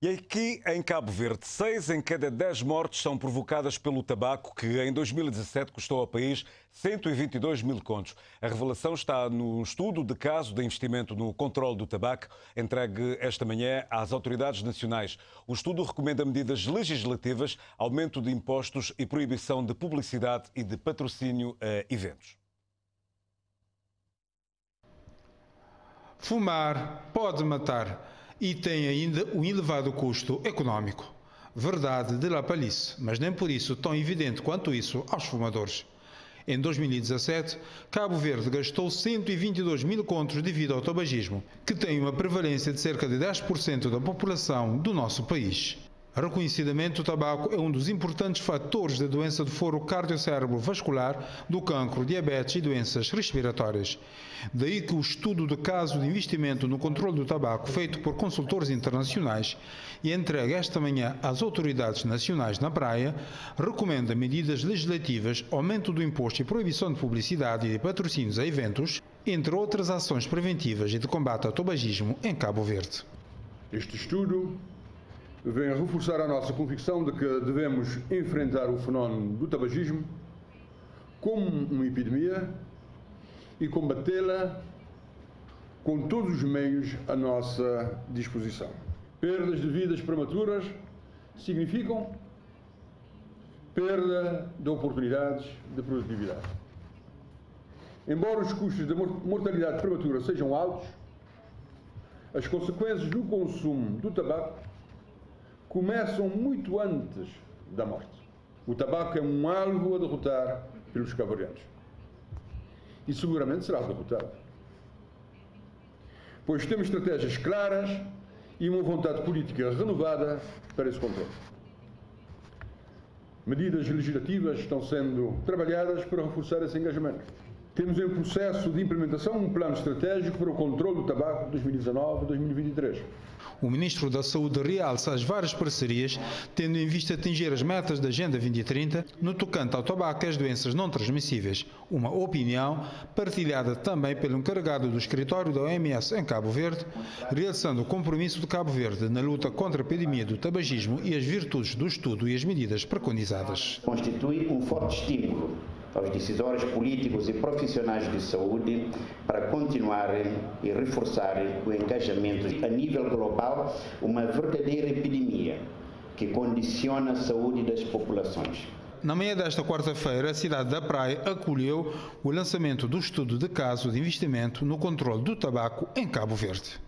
E aqui em Cabo Verde, seis em cada dez mortes são provocadas pelo tabaco, que em 2017 custou ao país 122 mil contos. A revelação está no estudo de caso de investimento no controle do tabaco, entregue esta manhã às autoridades nacionais. O estudo recomenda medidas legislativas, aumento de impostos e proibição de publicidade e de patrocínio a eventos. Fumar pode matar e tem ainda um elevado custo econômico. Verdade de La Palice, mas nem por isso tão evidente quanto isso aos fumadores. Em 2017, Cabo Verde gastou 122 mil contos devido ao tabagismo, que tem uma prevalência de cerca de 10% da população do nosso país. Reconhecidamente, o tabaco é um dos importantes fatores da doença do foro cardiocérebro-vascular, do cancro, diabetes e doenças respiratórias. Daí que o estudo de caso de investimento no controle do tabaco, feito por consultores internacionais e entregue esta manhã às autoridades nacionais na praia, recomenda medidas legislativas, aumento do imposto e proibição de publicidade e de patrocínios a eventos, entre outras ações preventivas e de combate ao tabagismo em Cabo Verde. Este estudo vem reforçar a nossa convicção de que devemos enfrentar o fenómeno do tabagismo como uma epidemia e combatê-la com todos os meios à nossa disposição. Perdas de vidas prematuras significam perda de oportunidades de produtividade. Embora os custos da mortalidade prematura sejam altos, as consequências do consumo do tabaco começam muito antes da morte. O tabaco é um alvo a derrotar pelos cavalianos. E seguramente será derrotado. Pois temos estratégias claras e uma vontade política renovada para esse controle. Medidas legislativas estão sendo trabalhadas para reforçar esse engajamento. Temos em processo de implementação um plano estratégico para o controle do tabaco 2019-2023 o Ministro da Saúde realça as várias parcerias, tendo em vista atingir as metas da Agenda 2030 no tocante ao tabaco e às doenças não transmissíveis. Uma opinião partilhada também pelo encarregado do escritório da OMS em Cabo Verde, realçando o compromisso de Cabo Verde na luta contra a epidemia do tabagismo e as virtudes do estudo e as medidas preconizadas. Constitui um forte estímulo aos decisores políticos e profissionais de saúde para continuarem e reforçarem o engajamento a nível global, uma verdadeira epidemia que condiciona a saúde das populações. Na manhã desta quarta-feira, a cidade da Praia acolheu o lançamento do estudo de caso de investimento no controle do tabaco em Cabo Verde.